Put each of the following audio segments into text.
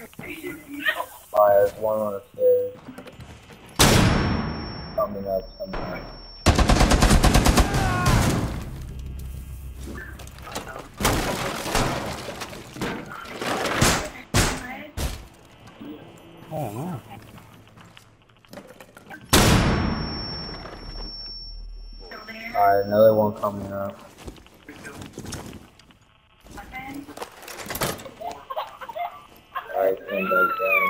Alright, one on the stairs. Coming up somewhere. Oh no. Alright, another one coming up. Alright, same goes down.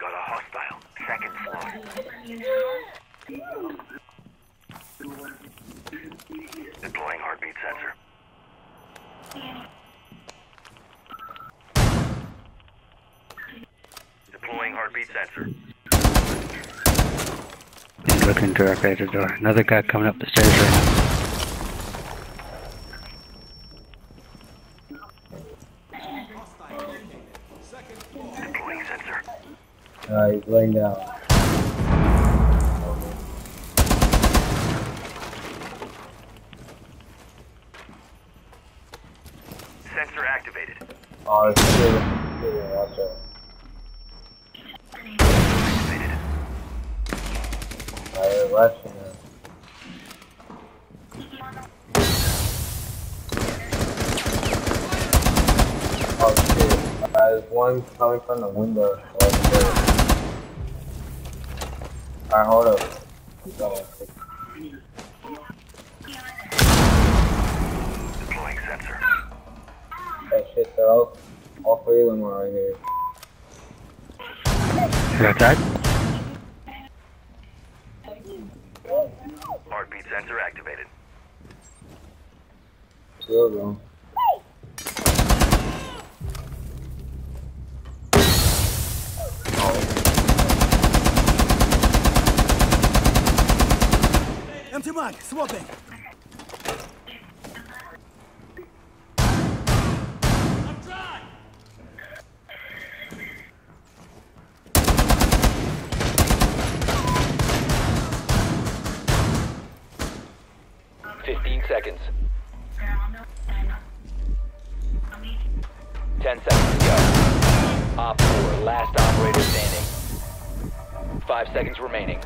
Got a hostile. Second floor. Deploying heartbeat sensor. Deploying heartbeat sensor. He's looking directly at the door. Another guy coming up the stairs right now. Deploying sensor. Alright, he's laying down. Sensor activated. Oh, of them. Two watch out. Activated. Alright, they're him. Oh shit. Uh, there's one coming from the window. Alright, hold up. He's going. Deploying sensor. That shit though. All three of them are right here. You outside? Heartbeat sensor activated. Two of them. Mag, swapping. Fifteen seconds. Ten seconds to go. Op 4, last operator standing. Five seconds remaining.